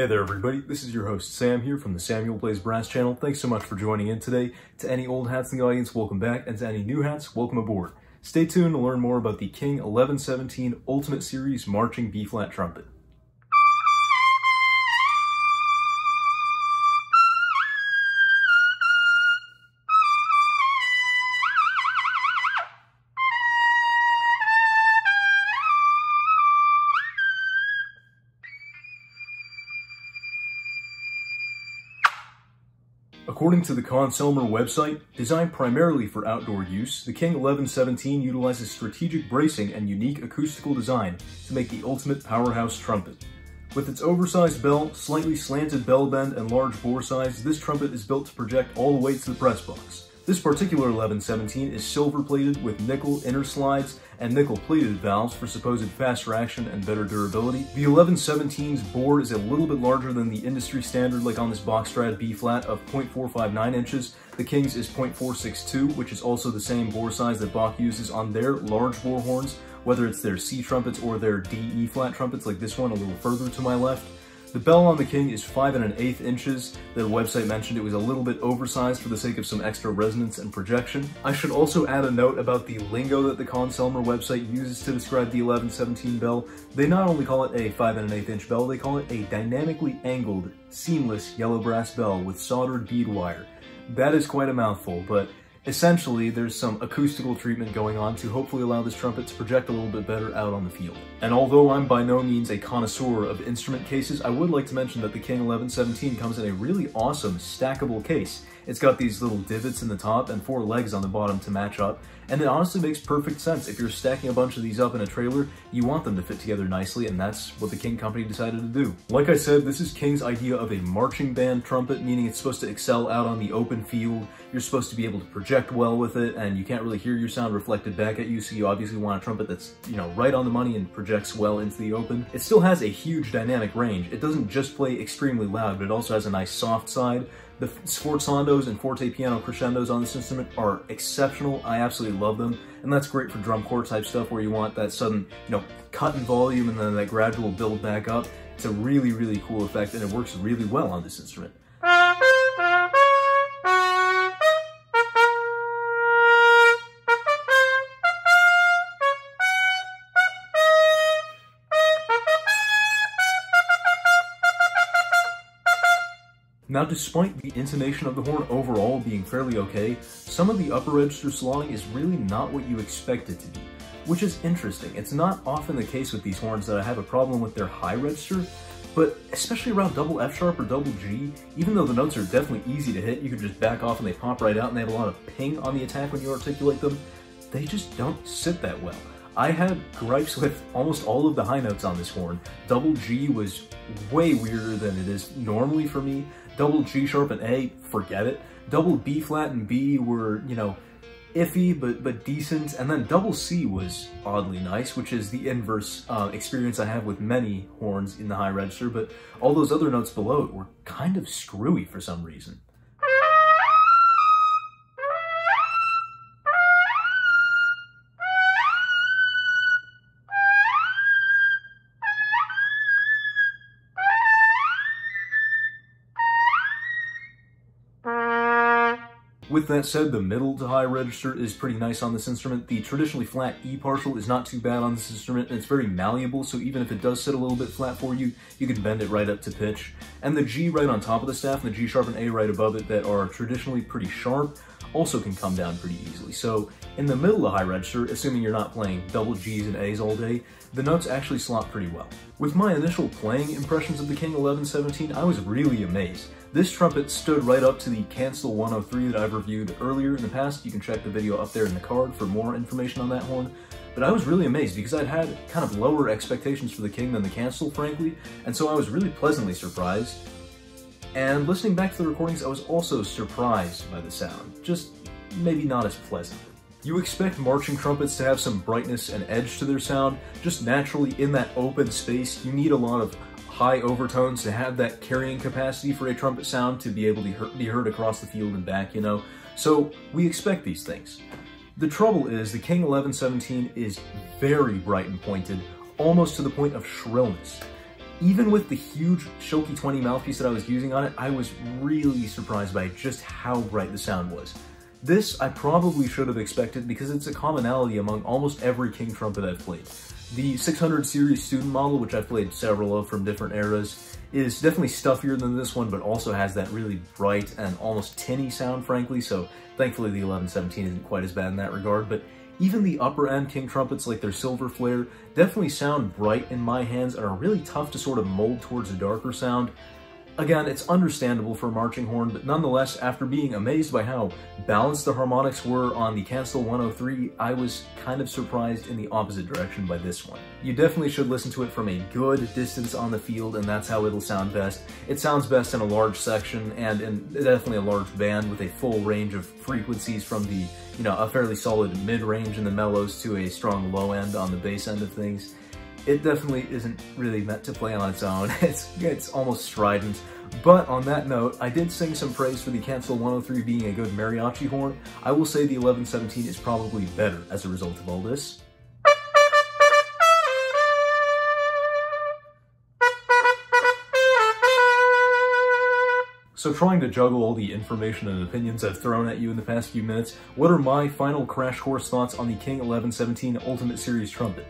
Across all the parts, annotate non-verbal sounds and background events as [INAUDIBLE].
Hey there everybody, this is your host Sam here from the Samuel Plays Brass channel. Thanks so much for joining in today. To any old hats in the audience, welcome back, and to any new hats, welcome aboard. Stay tuned to learn more about the King 1117 Ultimate Series Marching B-flat Trumpet. According to the Conn-Selmer website, designed primarily for outdoor use, the King 1117 utilizes strategic bracing and unique acoustical design to make the ultimate powerhouse trumpet. With its oversized bell, slightly slanted bell bend, and large bore size, this trumpet is built to project all the way to the press box. This particular 1117 is silver plated with nickel inner slides and nickel plated valves for supposed faster action and better durability. The 1117's bore is a little bit larger than the industry standard like on this Bach Strad B flat of 0.459 inches. The King's is 0.462 which is also the same bore size that Bach uses on their large bore horns whether it's their C trumpets or their DE flat trumpets like this one a little further to my left. The bell on the King is 5 and an eighth inches. The website mentioned it was a little bit oversized for the sake of some extra resonance and projection. I should also add a note about the lingo that the Conn-Selmer website uses to describe the 1117 bell. They not only call it a 5 and an eighth inch bell, they call it a dynamically angled, seamless yellow brass bell with soldered bead wire. That is quite a mouthful, but Essentially, there's some acoustical treatment going on to hopefully allow this trumpet to project a little bit better out on the field. And although I'm by no means a connoisseur of instrument cases, I would like to mention that the King 1117 comes in a really awesome stackable case. It's got these little divots in the top and four legs on the bottom to match up, and it honestly makes perfect sense. If you're stacking a bunch of these up in a trailer, you want them to fit together nicely, and that's what the King company decided to do. Like I said, this is King's idea of a marching band trumpet, meaning it's supposed to excel out on the open field. You're supposed to be able to project well with it, and you can't really hear your sound reflected back at you, so you obviously want a trumpet that's, you know, right on the money and projects well into the open. It still has a huge dynamic range. It doesn't just play extremely loud, but it also has a nice soft side, the sforzandos and forte piano crescendos on this instrument are exceptional. I absolutely love them. And that's great for drum corps type stuff where you want that sudden, you know, cut in volume and then that gradual build back up. It's a really, really cool effect and it works really well on this instrument. Now, despite the intonation of the horn overall being fairly okay, some of the upper register slotting is really not what you expect it to be, which is interesting. It's not often the case with these horns that I have a problem with their high register, but especially around double F sharp or double G, even though the notes are definitely easy to hit, you can just back off and they pop right out and they have a lot of ping on the attack when you articulate them, they just don't sit that well. I had gripes with almost all of the high notes on this horn. Double G was way weirder than it is normally for me. Double G sharp and A, forget it. Double B flat and B were, you know, iffy but but decent. And then double C was oddly nice, which is the inverse uh, experience I have with many horns in the high register. But all those other notes below it were kind of screwy for some reason. With that said, the middle to high register is pretty nice on this instrument. The traditionally flat E partial is not too bad on this instrument, and it's very malleable, so even if it does sit a little bit flat for you, you can bend it right up to pitch. And the G right on top of the staff and the G sharp and A right above it that are traditionally pretty sharp also can come down pretty easily. So in the middle of high register, assuming you're not playing double Gs and As all day, the notes actually slot pretty well. With my initial playing impressions of the King 1117, I was really amazed. This trumpet stood right up to the Kanstul 103 that I've reviewed earlier in the past. You can check the video up there in the card for more information on that horn. But I was really amazed because I'd had kind of lower expectations for the King than the Kanstul, frankly, and so I was really pleasantly surprised. And listening back to the recordings, I was also surprised by the sound, just maybe not as pleasant. You expect marching trumpets to have some brightness and edge to their sound, just naturally in that open space, you need a lot of high overtones to have that carrying capacity for a trumpet sound to be able to be heard across the field and back, you know? So we expect these things. The trouble is the King 1117 is very bright and pointed, almost to the point of shrillness. Even with the huge Schilke 20 mouthpiece that I was using on it, I was really surprised by just how bright the sound was. This I probably should have expected because it's a commonality among almost every King Trumpet I've played. The 600 series student model, which I've played several of from different eras, is definitely stuffier than this one, but also has that really bright and almost tinny sound, frankly, so thankfully the 1117 isn't quite as bad in that regard, but even the upper end King trumpets like their Silver Flare definitely sound bright in my hands and are really tough to sort of mold towards a darker sound. Again, it's understandable for a marching horn, but nonetheless, after being amazed by how balanced the harmonics were on the Kanstul 103, I was kind of surprised in the opposite direction by this one. You definitely should listen to it from a good distance on the field, and that's how it'll sound best. It sounds best in a large section and in definitely a large band with a full range of frequencies from the, you know, a fairly solid mid-range in the mellos to a strong low end on the bass end of things it definitely isn't really meant to play on its own. [LAUGHS] It's, it's almost strident. But on that note, I did sing some praise for the Kanstul 103 being a good mariachi horn. I will say the 1117 is probably better as a result of all this. So trying to juggle all the information and opinions I've thrown at you in the past few minutes, what are my final crash course thoughts on the King 1117 Ultimate Series Trumpet?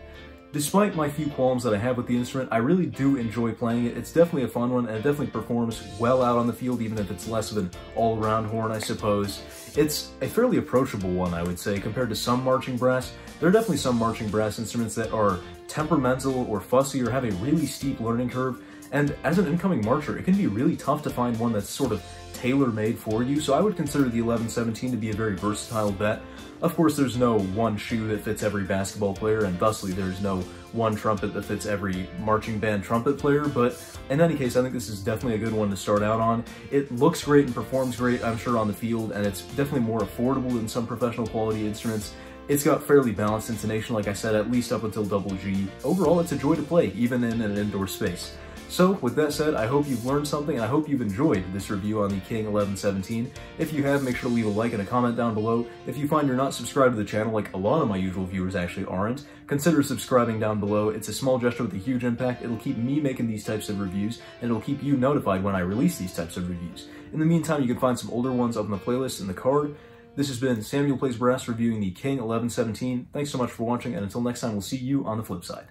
Despite my few qualms that I have with the instrument, I really do enjoy playing it. It's definitely a fun one, and it definitely performs well out on the field, even if it's less of an all-around horn, I suppose. It's a fairly approachable one, I would say, compared to some marching brass. There are definitely some marching brass instruments that are temperamental or fussy or have a really steep learning curve, and as an incoming marcher, it can be really tough to find one that's sort of tailor-made for you, so I would consider the 1117 to be a very versatile bet. Of course, there's no one shoe that fits every basketball player, and thusly there's no one trumpet that fits every marching band trumpet player, but in any case, I think this is definitely a good one to start out on. It looks great and performs great, I'm sure, on the field, and it's definitely more affordable than some professional quality instruments. It's got fairly balanced intonation, like I said, at least up until double G. Overall, it's a joy to play, even in an indoor space. So with that said, I hope you've learned something and I hope you've enjoyed this review on the King 1117. If you have, make sure to leave a like and a comment down below. If you find you're not subscribed to the channel like a lot of my usual viewers actually aren't, consider subscribing down below. It's a small gesture with a huge impact. It'll keep me making these types of reviews and it'll keep you notified when I release these types of reviews. In the meantime, you can find some older ones up in the playlist in the card. This has been Samuel Plays Brass reviewing the King 1117. Thanks so much for watching, and until next time, we'll see you on the flip side.